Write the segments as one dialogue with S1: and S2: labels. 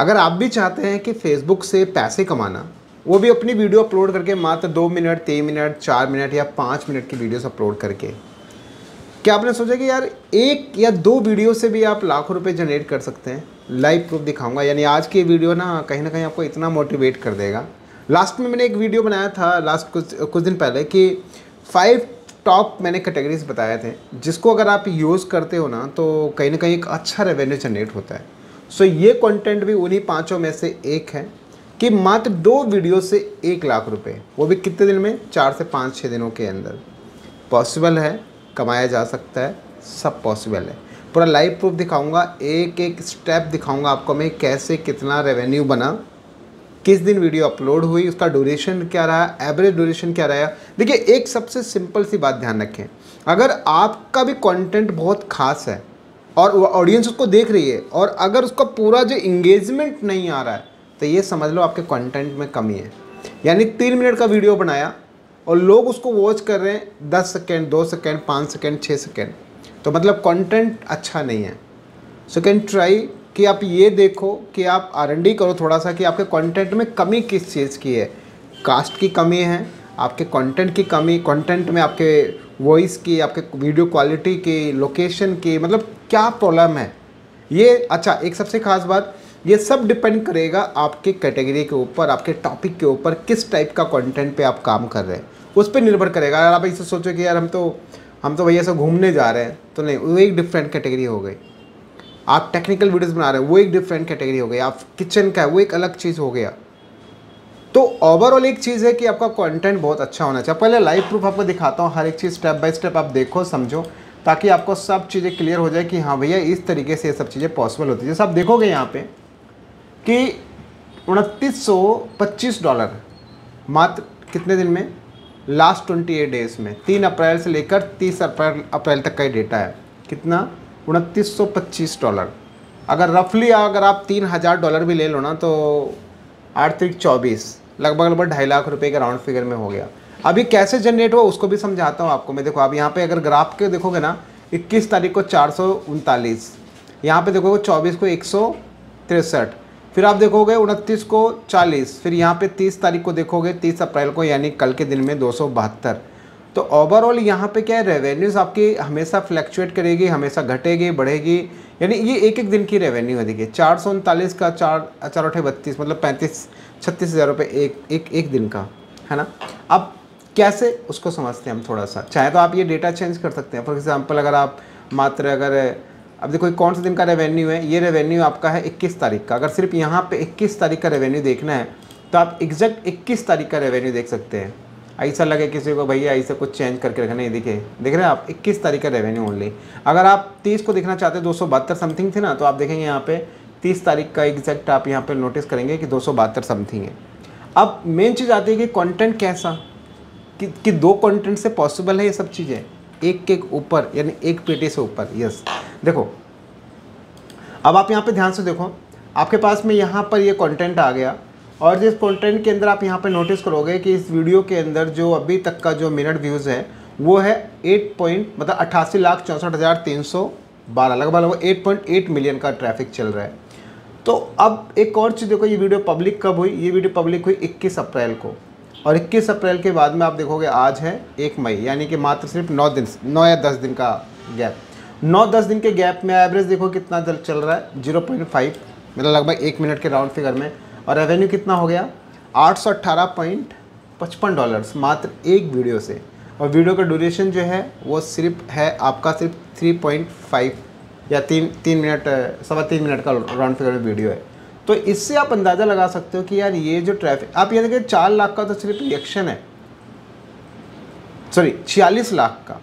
S1: अगर आप भी चाहते हैं कि फेसबुक से पैसे कमाना, वो भी अपनी वीडियो अपलोड करके मात्र दो मिनट, तीन मिनट, चार मिनट या पाँच मिनट की वीडियोस अपलोड करके। क्या आपने सोचा कि यार एक या दो वीडियो से भी आप लाखों रुपए जनरेट कर सकते हैं? लाइव प्रूफ दिखाऊँगा। यानी आज की वीडियो ना कहीं ना कहीं आपको इतना मोटिवेट कर देगा। लास्ट में मैंने एक वीडियो बनाया था लास्ट कुछ कुछ दिन पहले कि फाइव टॉप मैंने कैटेगरीज बताए थे, जिसको अगर आप यूज़ करते हो ना तो कहीं ना कहीं एक अच्छा रेवेन्यू जनरेट होता है। सो ये कंटेंट भी उन्हीं पाँचों में से एक है कि मात्र दो वीडियो से एक लाख रुपए। वो भी कितने दिन में? चार से पाँच छः दिनों के अंदर। पॉसिबल है, कमाया जा सकता है, सब पॉसिबल है। पूरा लाइव प्रूफ दिखाऊँगा एक एक स्टेप दिखाऊँगा आपको मैं कैसे कितना रेवेन्यू बना, किस दिन वीडियो अपलोड हुई, उसका ड्यूरेशन क्या रहा एवरेज ड्यूरेशन क्या रहा। देखिए, एक सबसे सिंपल सी बात ध्यान रखें। अगर आपका भी कंटेंट बहुत खास है और ऑडियंस उसको देख रही है। और अगर उसका पूरा जो इंगेजमेंट नहीं आ रहा है तो ये समझ लो आपके कंटेंट में कमी है। यानी तीन मिनट का वीडियो बनाया और लोग उसको वॉच कर रहे हैं, दस सेकेंड दो सेकेंड पाँच सेकेंड छः सेकेंड तो मतलब कंटेंट अच्छा नहीं है। सो कैन ट्राई कि आप ये देखो कि आप आर करो थोड़ा सा कि आपके कंटेंट में कमी किस चीज़ की है। कास्ट की कमी है, आपके कंटेंट की कमी कंटेंट में आपके वॉइस की, आपके वीडियो क्वालिटी की लोकेशन की मतलब क्या प्रॉब्लम है? ये अच्छा एक सबसे खास बात, ये सब डिपेंड करेगा आपके कैटेगरी के ऊपर, आपके टॉपिक के ऊपर, किस टाइप का कंटेंट पे आप काम कर रहे हैं। उस पर निर्भर करेगा। अगर आप इसे सोचो कि यार हम तो हम तो भैया सब घूमने जा रहे हैं तो नहीं, वो एक डिफरेंट कैटेगरी हो गई। आप टेक्निकल वीडियोस बना रहे हैं, वो एक डिफरेंट कैटेगरी हो गई। आप किचन का है, वो एक अलग चीज़ हो गया। तो ओवरऑल एक चीज़ है कि आपका कंटेंट बहुत अच्छा होना चाहिए। पहले लाइव प्रूफ आपको दिखाता हूँ, हर एक चीज़ स्टेप बाय स्टेप आप देखो, समझो, ताकि आपको सब चीज़ें क्लियर हो जाए कि हाँ भैया, इस तरीके से ये सब चीज़ें पॉसिबल होती है। जैसे आप देखोगे यहाँ पे कि उनतीस सौ पच्चीस डॉलर मात्र कितने दिन में? लास्ट ट्वेंटी एट डेज़ में। तीन अप्रैल से लेकर तीस अप्रैल अप्रैल तक का ही डेटा है। कितना? उनतीस सौ पच्चीस डॉलर अगर रफली अगर आप तीन हज़ार डॉलर भी ले लो ना तो आठ तरीक चौबीस। लगभग लगभग ढाई लाख रुपए के राउंड फिगर में हो गया। अभी कैसे जनरेट हुआ उसको भी समझाता हूँ आपको। मैं देखो आप यहाँ पे अगर ग्राफ के देखोगे ना, इक्कीस तारीख को चार सौ उनतालीस, यहाँ पर देखोगे चौबीस को एक सौ तिरसठ, फिर आप देखोगे उनतीस को 40 फिर यहाँ पे 30 तारीख को देखोगे 30 अप्रैल को, यानी कल के दिन में दो सौ बहत्तर। तो ओवरऑल यहाँ पे क्या है रेवेन्यूज़ आपकी हमेशा फ्लैक्चुएट करेगी, हमेशा घटेगी, बढ़ेगी। यानी ये एक एक दिन की रेवेन्यू है, देखिए, चार सौ उनतालीस का चार चार अठे बत्तीस मतलब पैंतीस, छत्तीस हज़ार रुपये एक एक एक दिन का, है ना? अब कैसे, उसको समझते हैं हम थोड़ा सा। चाहे तो आप ये डेटा चेंज कर सकते हैं। फॉर एग्ज़ाम्पल अगर आप मात्र अगर, अब देखो कौन सा दिन का रेवेन्यू है? ये रेवेन्यू आपका है 21 तारीख का। अगर सिर्फ़ यहाँ पे 21 तारीख का रेवेन्यू देखना है तो आप एग्जैक्ट 21 तारीख का रेवेन्यू देख सकते हैं। ऐसा लगे किसी को भैया ऐसे कुछ चेंज करके रखना नहीं दिखे। देख रहे हैं आप? 21 तारीख का रेवेन्यू ओनली अगर आप 30 को देखना चाहते दो सौ बहत्तर समथिंग थे ना तो आप देखेंगे यहाँ पे 30 तारीख का एग्जैक्ट आप यहाँ पे नोटिस करेंगे कि दो सौ बहत्तर समथिंग है। अब मेन चीज़ आती है कि कंटेंट कैसा? कि, कि दो कंटेंट से पॉसिबल है ये सब चीज़ें? एक के ऊपर यानी एक पेटी से ऊपर यस देखो अब आप यहाँ पे ध्यान से देखो आपके पास में यहाँ पर ये कंटेंट आ गया। और जिस कंटेंट के अंदर आप यहाँ पे नोटिस करोगे कि इस वीडियो के अंदर जो अभी तक का जो मिनट व्यूज़ है, वो है एट पॉइंट मतलब अट्ठासी लाख चौंसठ हज़ार तीन सौ बारह, लगभग लगभग एट पॉइंट एट मिलियन का ट्रैफ़िक चल रहा है। तो अब एक और चीज़ देखो, ये वीडियो पब्लिक कब हुई? ये वीडियो पब्लिक हुई इक्कीस अप्रैल को। और 21 अप्रैल के बाद में आप देखोगे आज है एक मई, यानी कि मात्र सिर्फ़ नौ दिन, नौ या दस दिन का गैप नौ दस दिन के गैप में एवरेज देखो कितना चल रहा है? ज़ीरो पॉइंट फाइव मतलब लगभग एक मिनट के राउंड फिगर में। और रेवेन्यू कितना हो गया? आठ डॉलर्स मात्र एक वीडियो से। और वीडियो का ड्यूरेशन जो है, वो सिर्फ़ है, आपका सिर्फ़ थ्री पॉइंट फाइव या तीन तीन मिनट सवा तीन मिनट का राउंड फिगर वीडियो है। तो इससे आप अंदाज़ा लगा सकते हो कि यार ये जो ट्रैफ़िक आप ये देखिए, चार लाख का तो सिर्फ़ रिएक्शन है। सॉरी छियालीस लाख का।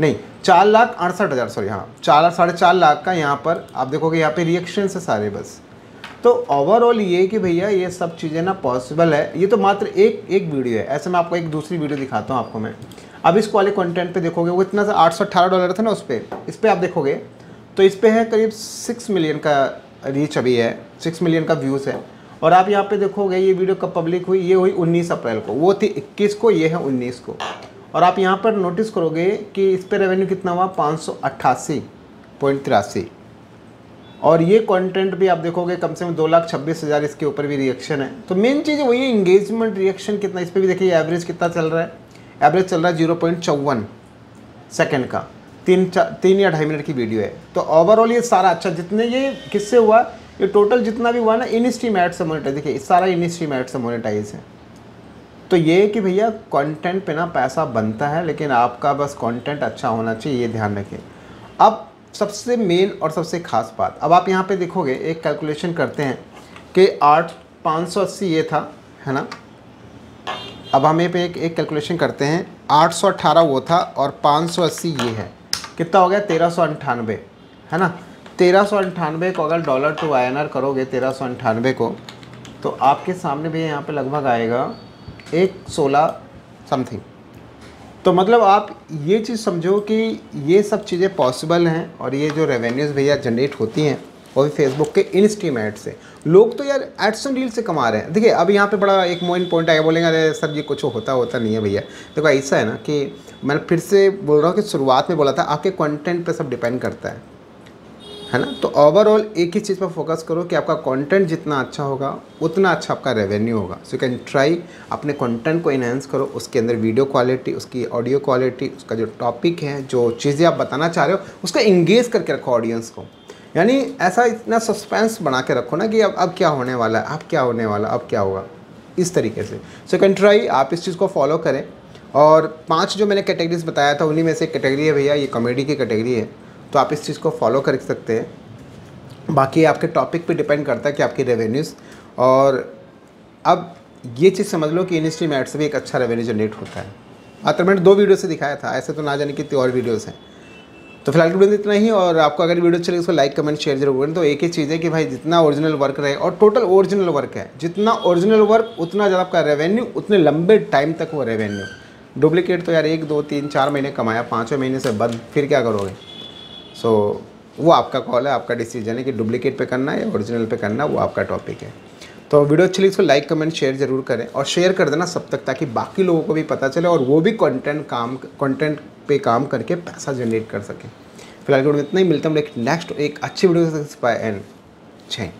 S1: नहीं, चार लाख अड़सठ हज़ार सॉरी हाँ चार, साढ़े चार लाख का यहाँ पर आप देखोगे, यहाँ पे रिएक्शन है सारे बस। तो ओवरऑल ये कि भैया ये सब चीज़ें ना पॉसिबल है। ये तो मात्र एक एक वीडियो है। ऐसे मैं आपको एक दूसरी वीडियो दिखाता हूँ आपको मैं। अब इस वाले कंटेंट पे देखोगे, वो इतना सा आठ डॉलर था ना उस पर इस पर आप देखोगे तो इस पर है करीब सिक्स मिलियन का रीच अभी है। सिक्स मिलियन का व्यूज़ है। और आप यहाँ पे देखोगे, ये वीडियो कब पब्लिक हुई? ये हुई 19 अप्रैल को। वो थी 21 को, ये है 19 को। और आप यहाँ पर नोटिस करोगे कि इस पर रेवेन्यू कितना हुआ? पाँच सौ अट्ठासी पॉइंट तिरासी। और ये कंटेंट भी आप देखोगे कम से कम दो लाख छब्बीस हज़ार इसके ऊपर भी रिएक्शन है। तो मेन चीज़ वही है इंगेजमेंट रिएक्शन कितना, इस पर भी देखिए एवरेज कितना चल रहा है। एवरेज चल रहा है ज़ीरो पॉइंट चौवन सेकेंड का। तीन तीन या ढाई मिनट की वीडियो है। तो ओवरऑल ये सारा अच्छा जितने ये किससे हुआ, ये टोटल जितना भी हुआ ना इन स्ट्रीम एड से मोनिटाइज देखिए सारा इन स्ट्रीम एड से मोनिटाइज है। तो ये कि भैया कंटेंट पे ना पैसा बनता है, लेकिन आपका बस कंटेंट अच्छा होना चाहिए, ये ध्यान रखें अब सबसे मेन और सबसे ख़ास बात। अब आप यहाँ पे देखोगे, एक कैलकुलेशन करते हैं कि आठ पाँच सौ अस्सी ये था, है ना? अब हम ये पे एक एक कैलकुलेशन करते हैं। आठ सौ अट्ठारह वो था और पाँच सौ अस्सी ये है। कितना हो गया? तेरह सौ अंठानवे, है ना? तेरह सौ अंठानवे को अगर डॉलर टू INR करोगे, तेरह सौ अंठानवे को तो आपके सामने भी यहाँ पे लगभग आएगा एक सोलह समथिंग तो मतलब आप ये चीज़ समझो कि ये सब चीज़ें पॉसिबल हैं और ये जो रेवेन्यूज़ भैया जनरेट होती हैं, वो भी फेसबुक के इन स्ट्रीम एड से। लोग तो यार एड्स एंड रील से कमा रहे हैं। देखिए, अब यहाँ पे बड़ा एक मोइन पॉइंट आया, बोलेंगे, अरे सर, ये कुछ होता होता नहीं है भैया। देखो, ऐसा है ना कि मैं फिर से बोल रहा हूँ कि शुरुआत में बोला था, आपके कंटेंट पे सब डिपेंड करता है। है ना? तो ओवरऑल एक ही चीज़ पर फोकस करो कि आपका कंटेंट जितना अच्छा होगा, उतना अच्छा आपका रेवेन्यू होगा। सो यू कैन ट्राई अपने कंटेंट को इन्हेंस करो, उसके अंदर वीडियो क्वालिटी उसकी ऑडियो क्वालिटी उसका जो टॉपिक है, जो चीज़ें आप बताना चाह रहे हो, उसका इंगेज करके रखो ऑडियंस को। यानी ऐसा इतना सस्पेंस बना के रखो ना कि अब अब क्या होने वाला है, अब क्या होने वाला, अब क्या होगा। इस तरीके से। सो कैन ट्राई आप इस चीज़ को फॉलो करें। और पाँच जो मैंने कैटेगरीज बताया था, उन्हीं में से कैटेगरी है भैया, ये कॉमेडी की कैटेगरी है। तो आप इस चीज़ को फॉलो कर सकते हैं। बाकी आपके टॉपिक पे डिपेंड करता है कि आपकी रेवेन्यूज़ और अब ये चीज़ समझ लो कि इंडस्ट्री में से भी एक अच्छा रेवेन्यू जनरेट होता है। मात्र मैंने दो वीडियो से दिखाया था, ऐसे तो ना जाने कितनी और वीडियोज़ हैं। तो फ़िलहाल वीडियो इतना ही और आपको अगर वीडियो चले उसको लाइक कमेंट शेयर ज़रूर करें। तो एक ही चीज़ है कि भाई जितना ओरिजिनल वर्क रहे और टोटल ओरिजिनल वर्क है, जितना ओरिजिनल वर्क उतना ज़्यादा आपका रेवेन्यू उतने लंबे टाइम तक वो रेवेन्यू डुप्लीकेट तो यार एक, दो, तीन, चार महीने कमाया, पाँचवें महीने से बंद, फिर क्या करोगे? सो so, वो आपका कॉल है आपका डिसीज़न है कि डुप्लीकेट पे करना है या ओरिजिनल पे करना है वो आपका टॉपिक है। तो वीडियो अच्छी लगी तो लाइक कमेंट शेयर ज़रूर करें और शेयर कर देना सब तक ताकि बाकी लोगों को भी पता चले और वो भी कंटेंट काम कंटेंट पे काम करके पैसा जनरेट कर सकें। फ़िलहाल इतना ही मिलता हूँ नेक्स्ट एक अच्छी वीडियो एंड जय